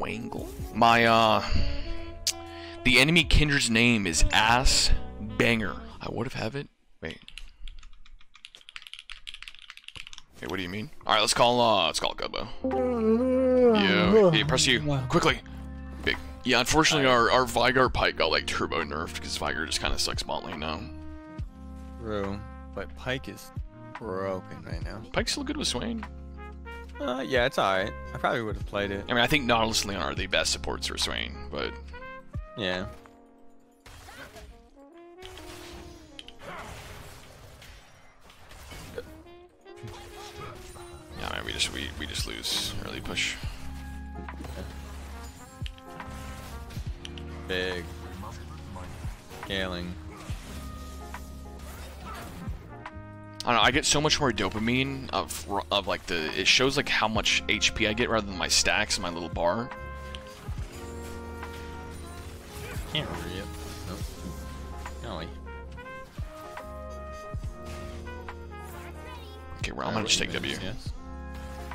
Wangle. My, uh... The enemy kindred's name is Ass Banger. I would have have it. Wait. Hey, what do you mean? Alright, let's call, uh, let's call Gubbo. Yeah, hey, press you. Quickly. Big. Yeah, unfortunately, our, our Veigar Pyke got, like, turbo nerfed, because Veigar just kind of sucks bot lane now. True, but Pyke is broken right now. Pyke's still good with Swain. Uh, yeah, it's alright. I probably would have played it. I mean, I think Nautilus and Leona are the best supports for Swain, but... Yeah. Yeah, man, we just we, we just lose early push. Big. Scaling. I don't know. I get so much more dopamine of of like the. It shows like how much HP I get rather than my stacks and my little bar. Can't read it. Nope. Golly. Okay, well, I'm gonna just take W. Yes.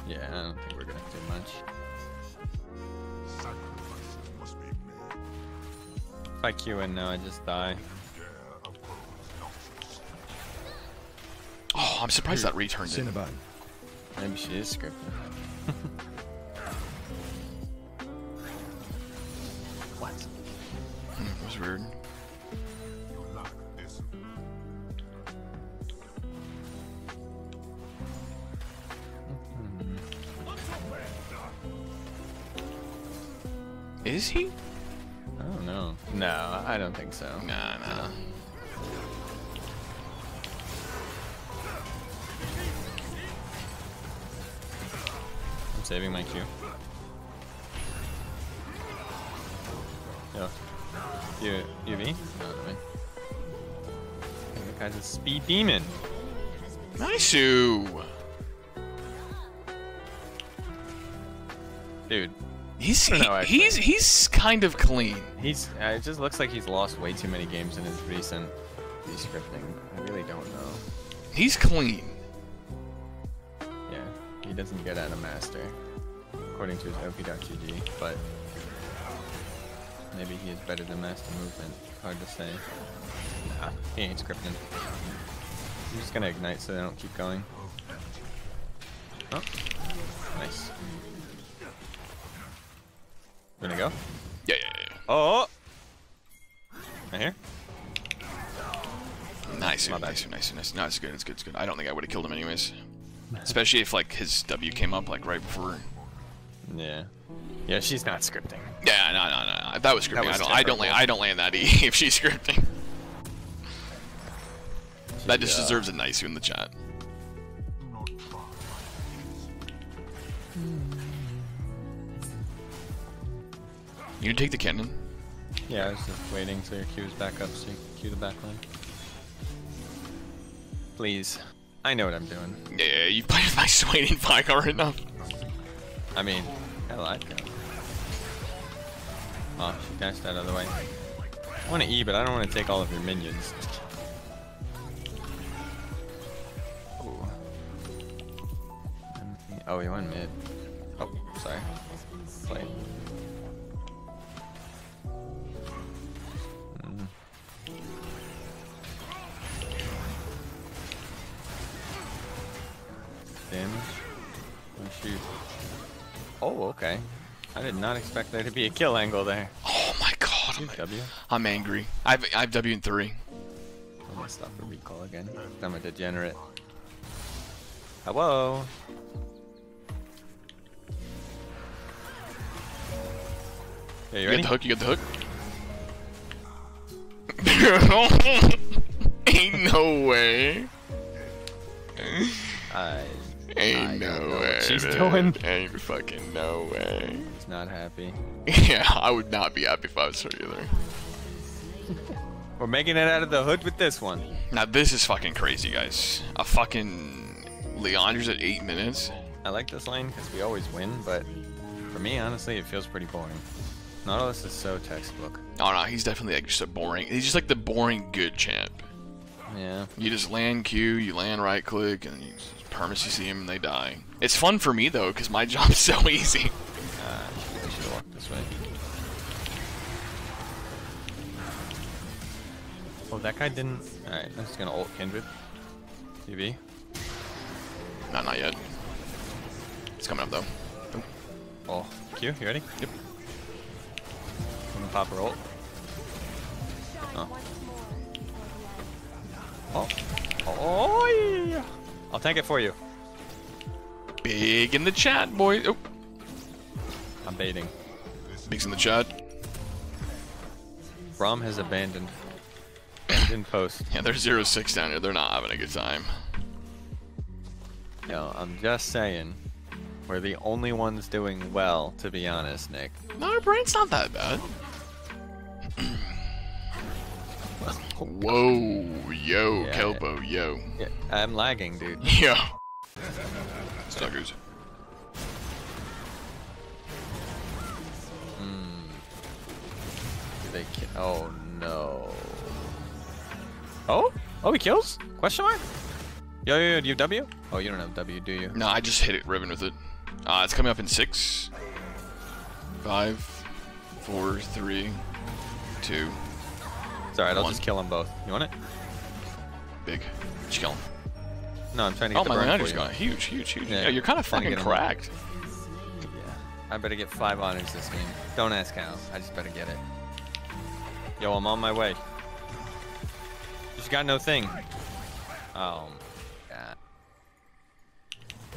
Yeah, I don't think we're gonna do much. If I Q in now, I just die. Oh, I'm surprised that returned in. Cinnabon. Maybe she is scripted. what? Hmm, That was weird. Is he? I don't know. No, I don't think so. Nah, saving my Q. Yo. You, you V? No, no, me. That guy's a speed demon. Nice. Dude, He's he- he's he's kind of clean. he's, uh, it just looks like he's lost way too many games in his recent descripting. I really don't know. He's clean. Doesn't get out of master, according to his OP.GG, but maybe he is better than master movement. Hard to say. Nah, he ain't scripting. I'm just gonna ignite so they don't keep going. Oh, nice. Gonna go? Yeah, yeah, yeah. Oh! Right here? Nice, bad. nice, nice, nice. No, it's good, it's good, it's good. I don't think I would have killed him anyways. Especially if like his W came up like right before. Yeah. Yeah, she's not scripting. Yeah, no, no, no. If that was scripting, was I don't, I don't, land. I don't land that E if she's scripting. That just Yeah. deserves a nice in the chat. You take the cannon. Yeah, I was just waiting till your Q's back up so you can Q the back line. Please. I know what I'm doing. Yeah, you played with my Swain and Veigar enough. I mean, I like go. Oh, she dashed out of the way. I want to E, but I don't want to take all of your minions. Ooh. Oh, he went mid. Oh, sorry. Oh, okay. I did not expect there to be a kill angle there. Oh my god, I'm, W. I'm angry. I've, I've W in three. I'm gonna stop the recall again. I'm a degenerate. Hello. Yeah, you You got the hook, you got the hook? Ain't no way. I Ain't I no way. what she's dude. doing. Ain't fucking no way. was not happy. Yeah, I would not be happy if I was her either. We're making it out of the hood with this one. Now this is fucking crazy, guys. A fucking Liandry's at eight minutes. I like this lane because we always win, but for me, honestly, it feels pretty boring. Nautilus is so textbook. Oh no, he's definitely like just a boring. He's just like the boring good champ. Yeah. You just land Q, you land right click, and you see them and they die. It's fun for me though, because my job's so easy. Uh, I should have walked this way. Oh, that guy didn't. Alright, I'm just gonna ult Kindred. UV. Not, not yet. It's coming up though. Oh, Q, you ready? Yep. I'm gonna pop her ult. Oh. Oh. Oh, yeah. I'll tank it for you. Big in the chat, boy. Oh, I'm baiting. big's in the chat. Braum has abandoned. Abandoned post. Yeah, there's zero six down here. They're not having a good time. No, I'm just saying. We're the only ones doing well, to be honest, Nick. No, our Brand's not that bad. Whoa, yo, Yeah. Kelpo, yo. Yeah, I'm lagging, dude. Yo. Stuckers. Do they ki- oh no. Oh? Oh, he kills? Question mark? Yo, yo, yo, do you have W? Oh, you don't have W, do you? No, I just hit it ribbon with it. Uh, it's coming up in six, five, four, three, two, It's alright, I'll One. just kill them both. You want it? big. Just kill him. No, I'm trying to get Oh, the my burn for you. got huge, huge, huge. Yeah, Yeah, you're kind of fucking get him up. cracked. Yeah. I better get five honors this game. Don't ask how. I just better get it. Yo, I'm on my way. Just got no thing. Oh, God.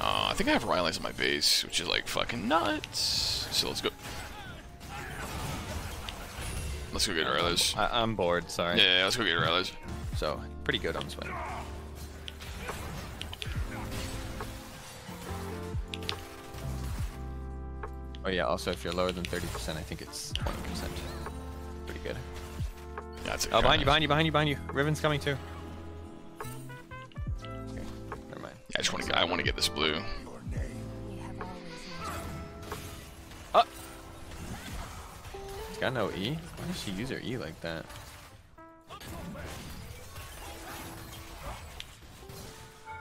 Uh, I think I have Rylai's on my base, which is like fucking nuts. So let's go. Let's go get Rylai's. I I'm bored, sorry. Yeah, yeah, let's go get Rylai's. So, pretty good on Swain. Oh yeah, also if you're lower than 30%, I think it's 20%. Pretty good. Yeah, that's Oh, behind you, behind you, behind you, behind you. Riven's coming too. Okay, never mind. Yeah, I just want to. I want to get this blue. Got no E? Why does she use her E like that?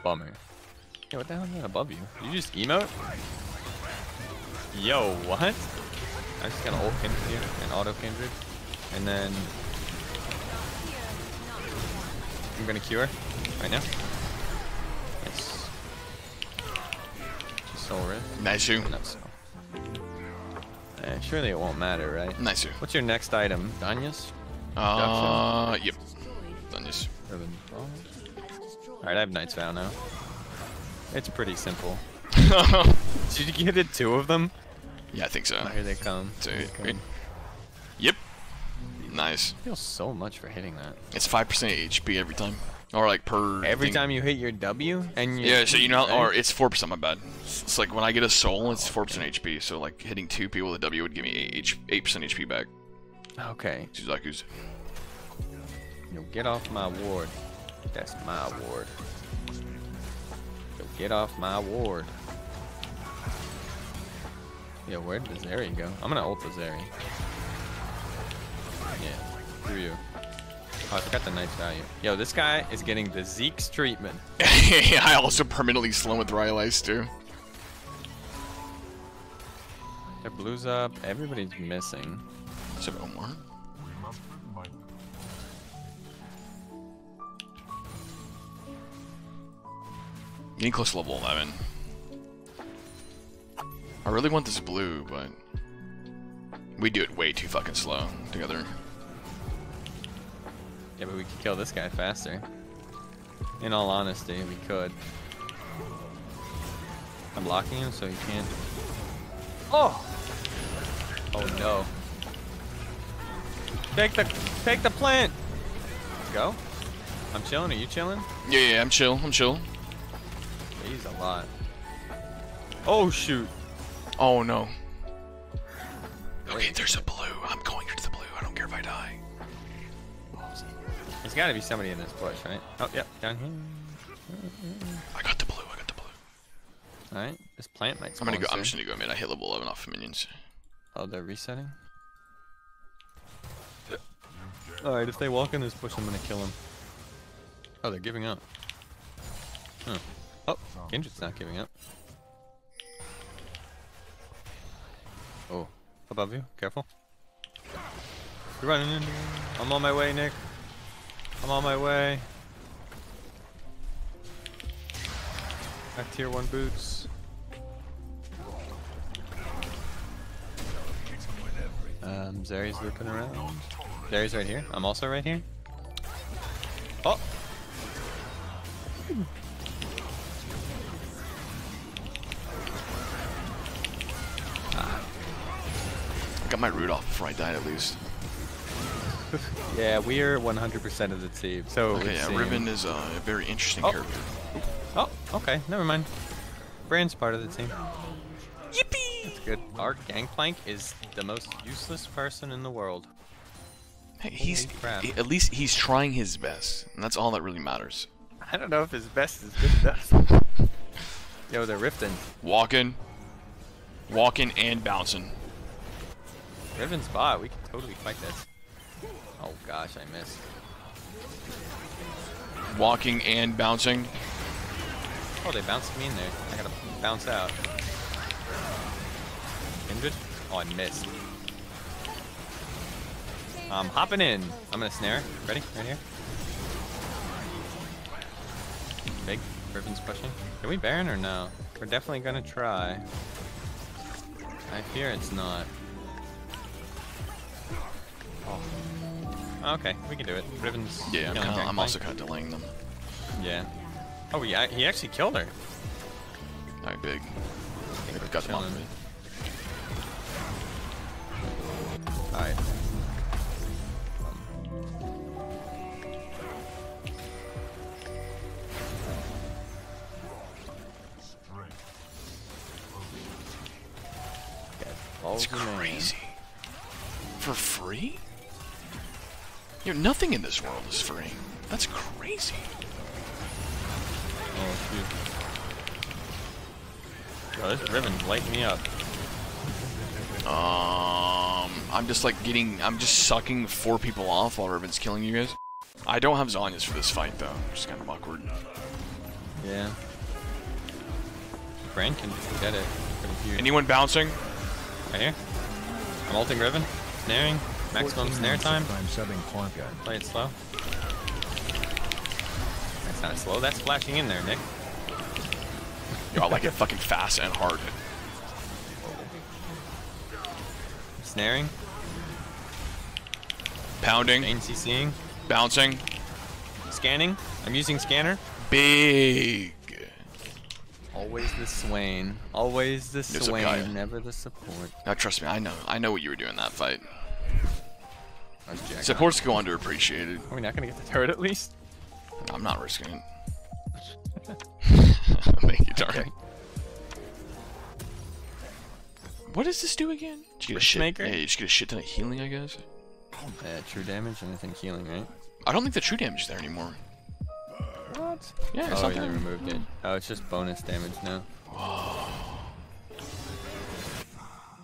Bummer. Yo, what the hell is that above you? Did you just emote? Yo, what? I'm just gonna ult kindred here and auto kindred. And then I'm gonna cure right now. Nice. Soul rift. Nice you. Eh, surely it won't matter, right? Nice you. What's your next item? Danyas? Uh, yep. Ribbon. Alright, I have Knight's Vow now. It's pretty simple. Did you get it two of them? yeah, I think so. Oh, here they come. So, Here they come. Yep. Nice. Feel so much for hitting that. It's five percent HP every time, or like per. Every thing. time you hit your W and you Yeah, so you know, right? or it's four percent. My bad. It's like when I get a soul, it's four percent HP. So like hitting two people with a W would give me eight eight percent HP back. Okay. Suzaku's. Yo, get off my ward. That's my ward. Yo, get off my ward. Yo, where did Zeri go? I'm gonna ult the Zeri. Yeah, through you. Oh, I forgot the knight's value. Yo, this guy is getting the Zeke's treatment. I also permanently slow with Rylai's too. Their blues up. Everybody's missing. So one more. Getting close to level 11. I really want this blue, but we do it way too fucking slow together. Yeah, but we could kill this guy faster. In all honesty, we could. I'm blocking him so he can't. Oh! Oh no. Take the take the plant! Go. I'm chilling, are you chilling? Yeah, yeah, I'm chill, I'm chill. He's a lot. Oh shoot. Oh no. Okay, there's a blue. Gotta be somebody in this bush, right? Oh yep, down here. I got the blue. I got the blue. Alright, this plant might I'm gonna go. I'm just gonna go mid. I hit level 11 off minions. Oh, they're resetting? Alright, if they walk in this bush, I'm gonna kill them. Oh, they're giving up. Huh. Oh, Kindred's not giving up. Oh, above you, careful. You're running in. I'm on my way, Nick. I'm on my way. Got tier one boots. Um, Zeri's looping around. Zeri's right here. I'm also right here. Oh! I got my root off before I died at least. Yeah, we're 100% of the team. So Okay, yeah, seems- Riven is uh, a very interesting Oh. character. Oh, okay, never mind. Brand's part of the team. Yippee! That's good. Our gangplank is the most useless person in the world. Hey, he's Holy crap. at least he's trying his best, and that's all that really matters. I don't know if his best is good enough. Yo, they're rifting. Walking, walking, and bouncing. Riven's bot. We can totally fight this. Oh gosh, I missed. Walking and bouncing. Oh, they bounced me in there. I gotta bounce out. Kindred? Oh, I missed. I'm hopping in. I'm gonna snare. Ready? Right here. Big. Riven's pushing. Can we Baron or no? We're definitely gonna try. I fear it's not. Oh, okay, we can do it. Riven's Yeah, I'm, kinda, I'm Gangplank. also kind of delaying them. Yeah. Oh, yeah, he actually killed her. Alright, big. think Got them off me. Alright. It's crazy. For free? You know, nothing in this world is free. That's crazy. Oh, shoot. Yo, this Riven's lighting me up. Um, I'm just like getting, I'm just sucking four people off while Riven's killing you guys. I don't have Zhonya's for this fight though, which is kind of awkward. Yeah. Brand can get it. Anyone bouncing? Right here. I'm ulting Riven. Snaring. Maximum snare time. I'm subbing Quanka. Play it slow. That's not slow. That's flashing in there, Nick. Yo, I like it fucking fast and hard. Snaring. Pounding, Chain CCing. bouncing, Scanning. I'm using scanner. big. Always the Swain. Always the It's Swain. Never the support. Now trust me, I know, I know what you were doing that fight. I was jacking Supports go underappreciated. off. Are we not gonna get the turret at least? I'm not risking it. Thank you, Dark. Okay. What does this do again? Just get a shit. Wishmaker? Yeah, you just get a shit ton of healing, I guess. Yeah, true damage and I think healing, right? I don't think the true damage is there anymore. What? Yeah, it's Oh, not they there. removed it. Oh, it's just bonus damage now.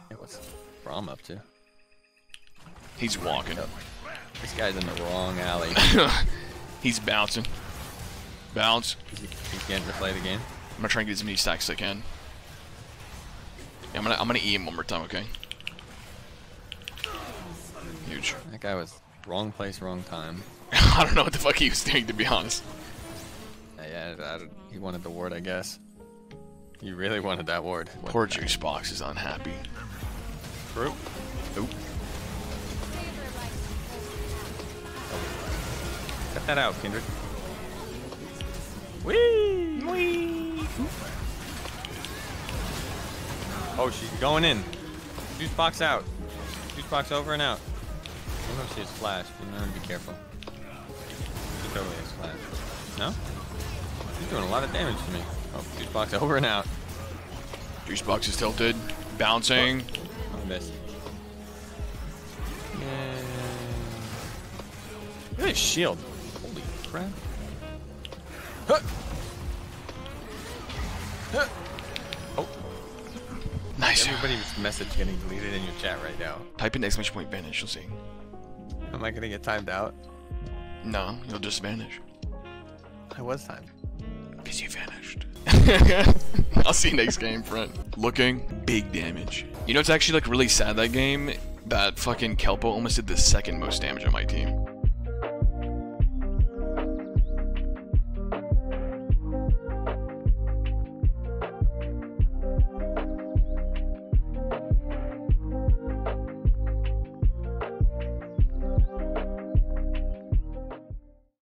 Yeah, what's Braum up to? He's walking. This guy's in the wrong alley. He's bouncing. Bounce. He's, he's getting to play the game. I'm gonna try and get as many stacks as I can. Yeah, I'm gonna I'm gonna E him one more time, okay? Huge. That guy was wrong place, wrong time. I don't know what the fuck he was doing to be honest. Yeah, yeah I, I, he wanted the ward, I guess. He really wanted that ward. Poor the- Juice Box is unhappy. True. Oop. Cut that out, Kindred. Whee! Whee! Oh, she's going in. Juice box out. Juice box over and out. I don't know if she has flash. You know, be careful. She totally has flash. No? She's doing a lot of damage to me. Oh, juice box over and out. Juice Box is tilted. Bouncing. Oh, I missed. Yay. Look at his shield. Holy crap. Huh. Huh. Oh, Nice. everybody's message getting deleted in your chat right now. Type in exclamation point vanish, you'll see. Am I gonna get timed out? No, you'll just vanish. I was timed. Because you vanished. I'll see you next game, friend. Looking, big damage. You know, it's actually like really sad that game that fucking Kelpo almost did the second most damage on my team.